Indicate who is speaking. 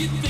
Speaker 1: you think